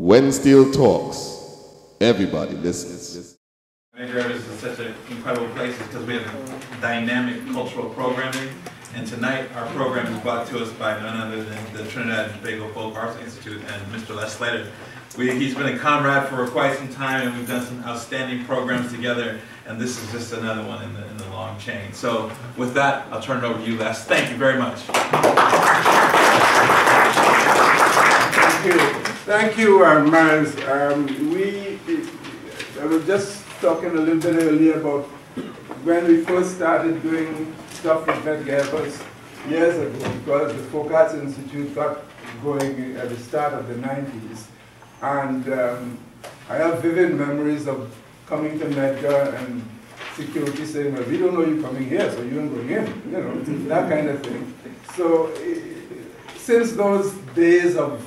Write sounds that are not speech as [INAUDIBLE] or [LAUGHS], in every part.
When Steel talks, everybody listens. Medgar Evers is such an incredible place because we have dynamic cultural programming. And tonight, our program is brought to us by none other than the Trinidad and Tobago Folk Arts Institute and Mr. Les Slater. We, he's been a comrade for quite some time, and we've done some outstanding programs together. And this is just another one in the, in the long chain. So, with that, I'll turn it over to you, Les. Thank you very much. Thank you. Thank you, uh, Miles. Um, we, I was just talking a little bit earlier about when we first started doing stuff with Medgar Evers years ago, because the Folk Arts Institute got going at the start of the 90s. And um, I have vivid memories of coming to Medgar and security saying, well, we don't know you're coming here, so you don't go in, you know, that kind of thing. So eh, since those days of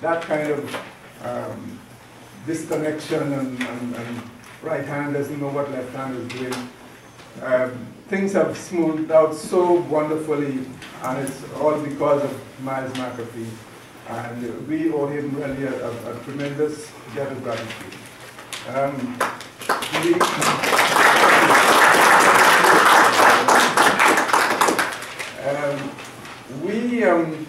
that kind of um, disconnection and, and, and, right hand doesn't know what left hand is doing. Um, things have smoothed out so wonderfully, and it's all because of Miles McAfee. And we owe him really a, a, a tremendous debt of gratitude. Um, we, um, we um,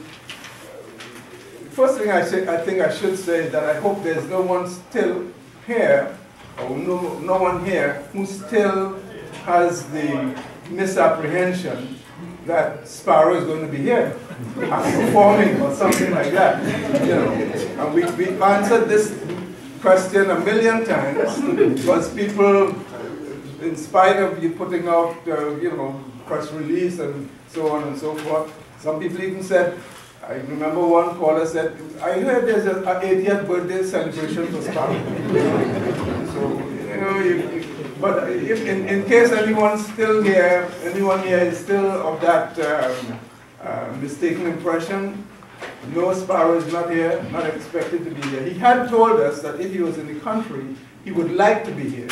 first thing I, say, I think I should say is that I hope there's no one still here, or no, no one here, who still has the misapprehension that Sparrow is going to be here [LAUGHS] and performing or something like that. You know, and we, we answered this question a million times because people, in spite of you putting out, uh, you know, press release and so on and so forth, some people even said, I remember one caller said, I heard there's an 80th birthday celebration for Sparrow. [LAUGHS] so, you know, you, you, but if, in, in case anyone's still here, anyone here is still of that um, uh, mistaken impression, no Sparrow is not here, not expected to be here. He had told us that if he was in the country, he would like to be here.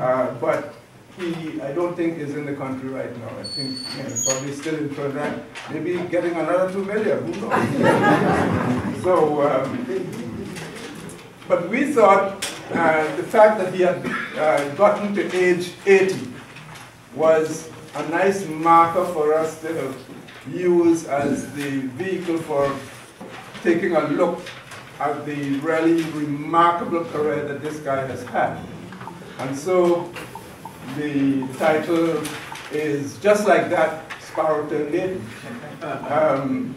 Uh, but he, I don't think, is in the country right now. I think you know, probably still in Trinidad, maybe getting another two million, who knows? [LAUGHS] so, um, but we thought uh, the fact that he had uh, gotten to age 80 was a nice marker for us to use as the vehicle for taking a look at the really remarkable career that this guy has had. And so the title is just like that, Sparrow turned in. Um,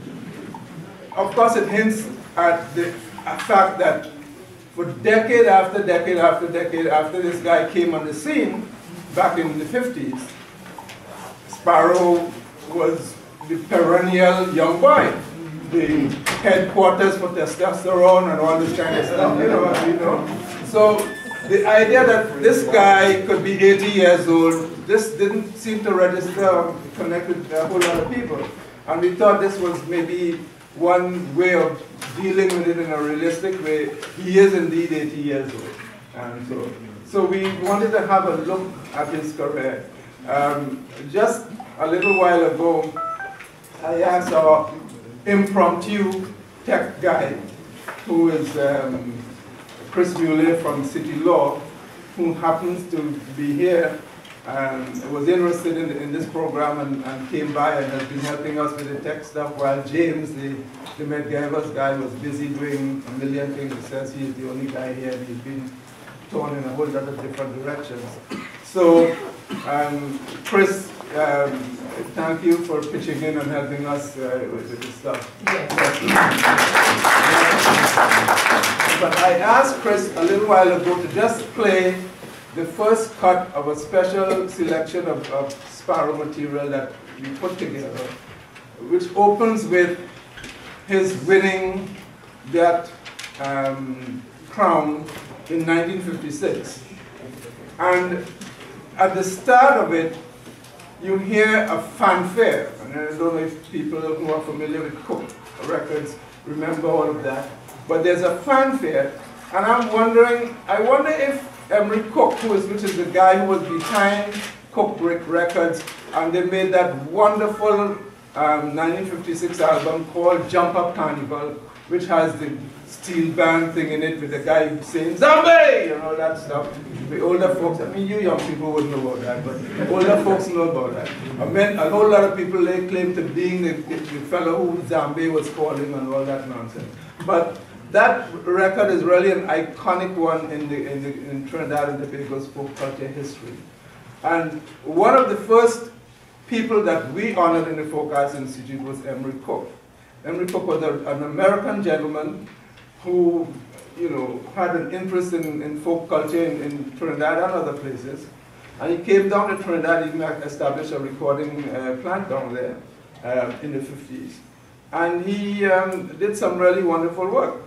of course, it hints at the fact that for decade after decade after decade after this guy came on the scene, back in the 50s, Sparrow was the perennial young boy, the headquarters for testosterone and all this kind of stuff, you know, you know. So the idea that this guy could be 80 years old, this didn't seem to register, or connect with a whole lot of people. And we thought this was maybe one way of dealing with it in a realistic way. He is indeed 80 years old. And so, so we wanted to have a look at his career. Um, just a little while ago, I asked our impromptu tech guy, who is um, Chris Mueller from City Lore, who happens to be here and was interested in, in this program and, and, came by and has been helping us with the tech stuff while James, the, the Medgar Evers guy, was busy doing a million things. He says he's the only guy here and he's been torn in a whole lot of different directions. So, um, Chris, um, thank you for pitching in and helping us uh, with this stuff. But I asked Chris a little while ago to just play the first cut of a special selection of, of Sparrow material that we put together, which opens with his winning that um, crown in 1956. And at the start of it, you hear a fanfare. And I don't know if people who are familiar with Cook records remember all of that. But there's a fanfare, and I'm wondering, I wonder if Emory Cook, who is, which is the guy who was behind Cook Brick Records, and they made that wonderful um, 1956 album called Jump Up Carnival, which has the steel band thing in it with the guy saying Zombie and all that stuff. The older folks, I mean, you young people wouldn't know about that, but older folks know about that. I mean, a whole lot of people lay claim to being the, the, the fellow who Zombie was calling and all that nonsense. But that record is really an iconic one in, the, in, the, in Trinidad and Tobago's folk culture history. And one of the first people that we honored in the Folk Arts Institute was Emory Cook. Emory Cook was a, an American gentleman who, you know, had an interest in, in folk culture in, in, Trinidad and other places. And he came down to Trinidad, he established a recording uh, plant down there uh, in the 50s. And he um, did some really wonderful work.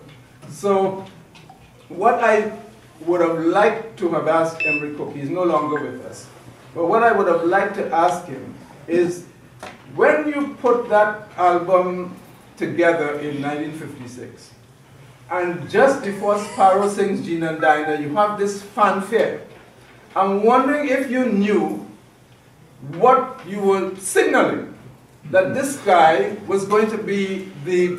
So what I would have liked to have asked Emory Cook, he's no longer with us, but what I would have liked to ask him is, when you put that album together in 1956, and just before Sparrow sings Jean and Dinah, you have this fanfare. I'm wondering if you knew what you were signaling, that this guy was going to be the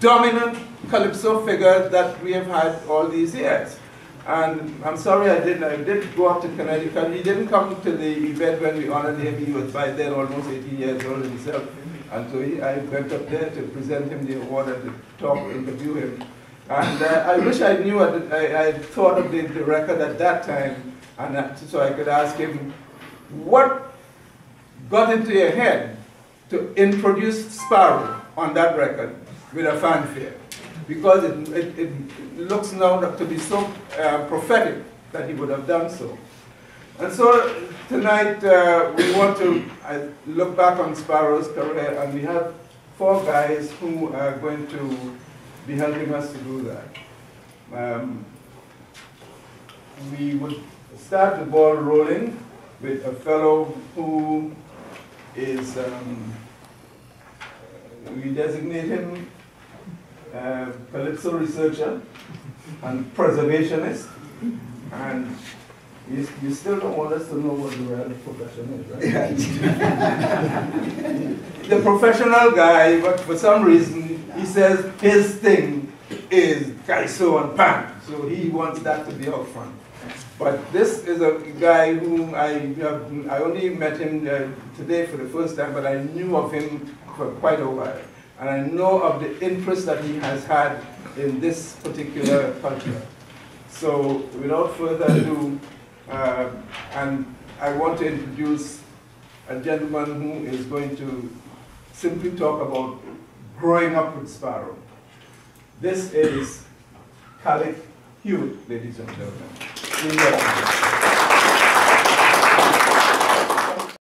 dominant calypso figure that we have had all these years. And I'm sorry I didn't, I did go up to Connecticut. He didn't come to the event when we honored him. He was by then almost 80 years old himself. And so he, I went up there to present him the award and to talk, interview him. And uh, I wish I knew, I, I thought of the, the, record at that time, and so I could ask him, what got into your head to introduce Sparrow on that record with a fanfare? Because it, it, it looks now to be so uh, prophetic that he would have done so. And so tonight uh, we want to uh, look back on Sparrow's career, and we have four guys who are going to be helping us to do that. Um, we would start the ball rolling with a fellow who is, um, we designate him uh, calypso researcher and preservationist, and you, you, still don't want us to know what the real profession is, right? the professional guy, but for some reason, he says his thing is Kaiso and Pan, so he wants that to be up front. But this is a guy whom I have, I only met him uh, today for the first time, but I knew of him for quite a while. And I know of the interest that he has had in this particular culture. So without further ado, uh, and I want to introduce a gentleman who is going to simply talk about growing up with Sparrow. This is Khalid Hewitt, ladies and gentlemen.